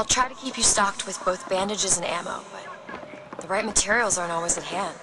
I'll try to keep you stocked with both bandages and ammo, but the right materials aren't always at hand.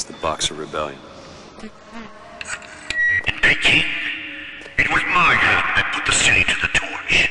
It's the Boxer Rebellion. Peking, it was my hand that put the city to the torch.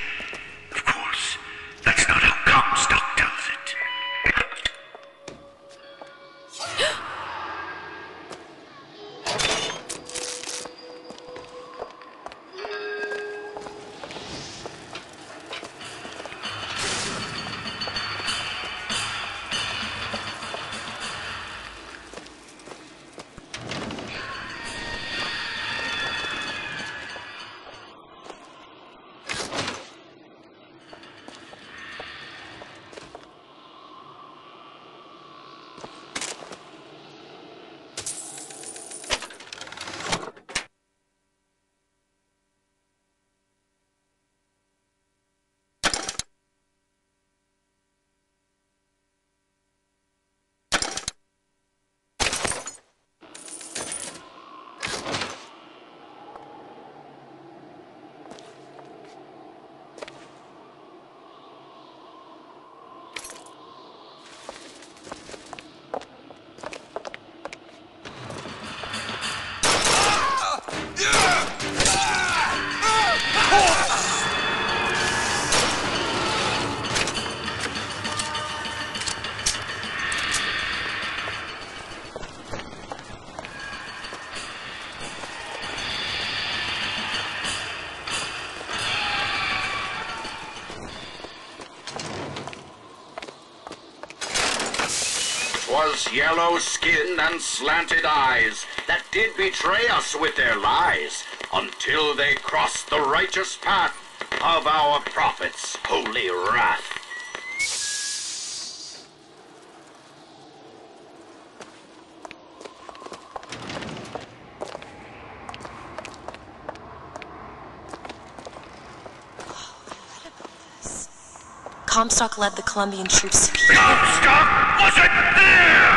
Was yellow skin and slanted eyes that did betray us with their lies until they crossed the righteous path of our prophet's holy wrath. Comstock led the Columbian troops to Comstock wasn't there!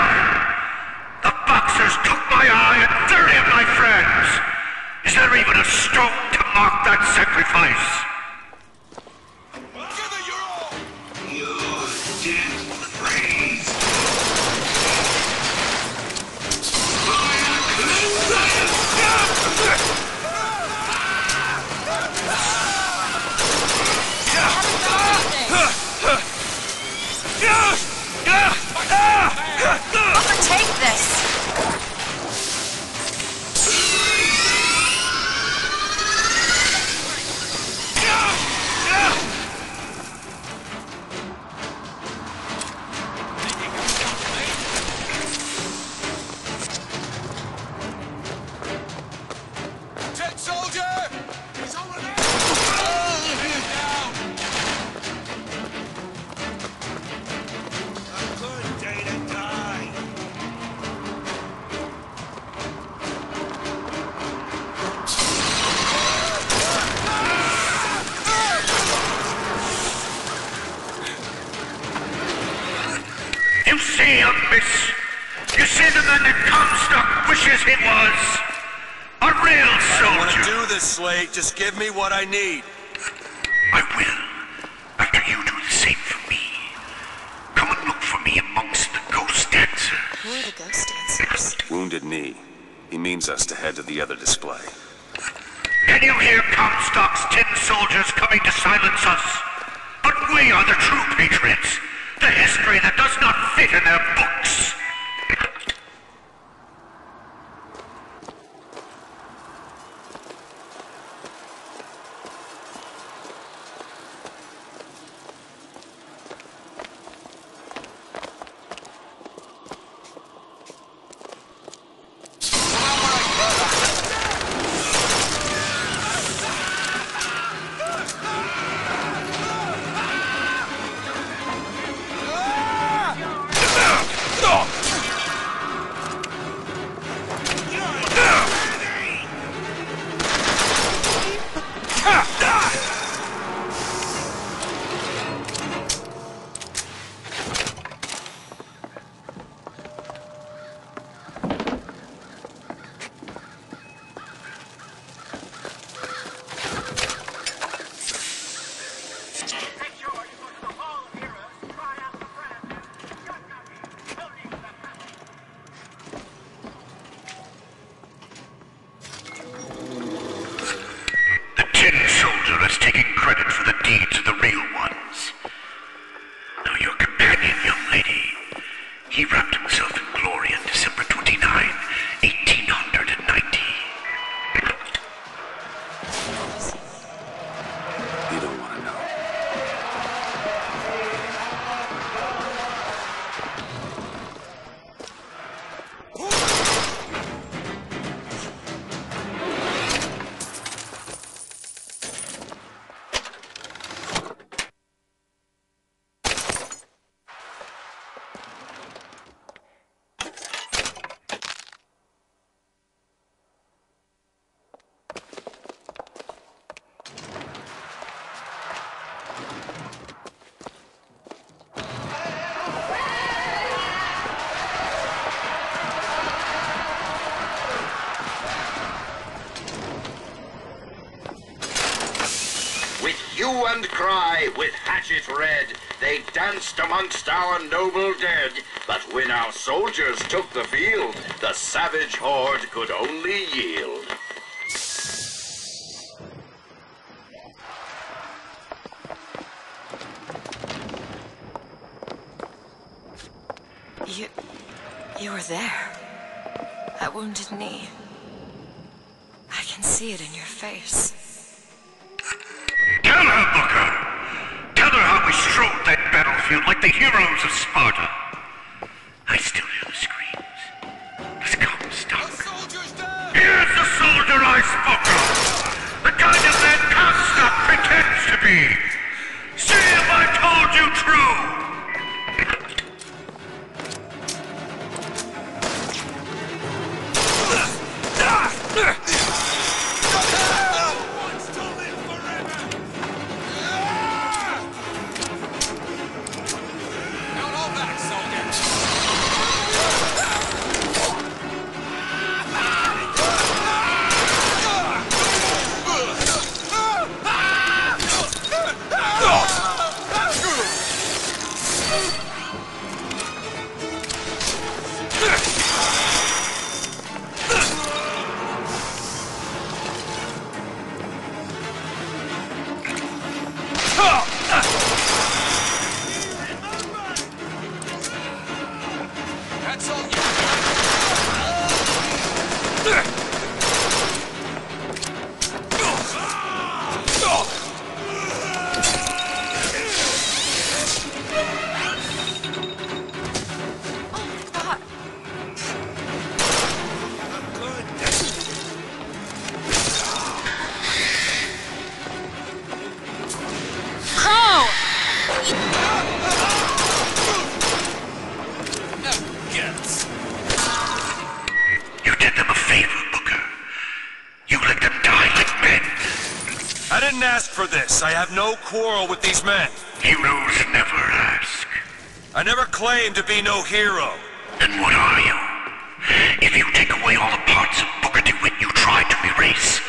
A real soldier! I don't want to do this, Slate. Just give me what I need. I will. After you do the same for me. Come and look for me amongst the ghost dancers. Who are the ghost dancers? Wounded knee. He means us to head to the other display. Can you hear Comstock's tin soldiers coming to silence us? But we are the true patriots. The history that does not fit in their books. And cry, with hatchet red, they danced amongst our noble dead. But when our soldiers took the field, the savage horde could only yield. You. You were there. That wounded knee. I can see it in your face. Battlefield like the heroes of Sparta. I still hear the screams. The soldiers down! Here's the soldier I spoke for this. I have no quarrel with these men. Heroes never ask. I never claim to be no hero. Then what are you? If you take away all the parts of Booker DeWitt you tried to erase,